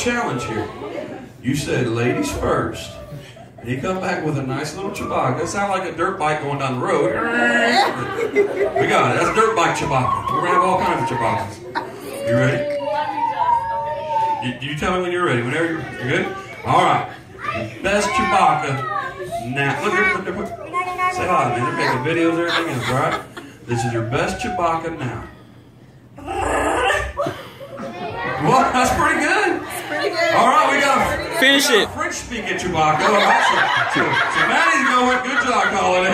challenge here. You said ladies first. He come back with a nice little Chewbacca. It sounds like a dirt bike going down the road. we got it. That's a dirt bike Chewbacca. We're gonna have all kinds of Chewbaccas. You ready? You, you tell me when you're ready. Whenever you're, you're good. All right. Best Chewbacca. Now look look, Say hi, man. They're making videos, everything else. All right. This is your best Chewbacca now. What? That's pretty good. Pretty good. All right, we got a Finish we got it. a French speaking Chewbacca. All right, so, so Maddi's going. Good job, Colin. Good job.